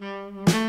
Mm-hmm.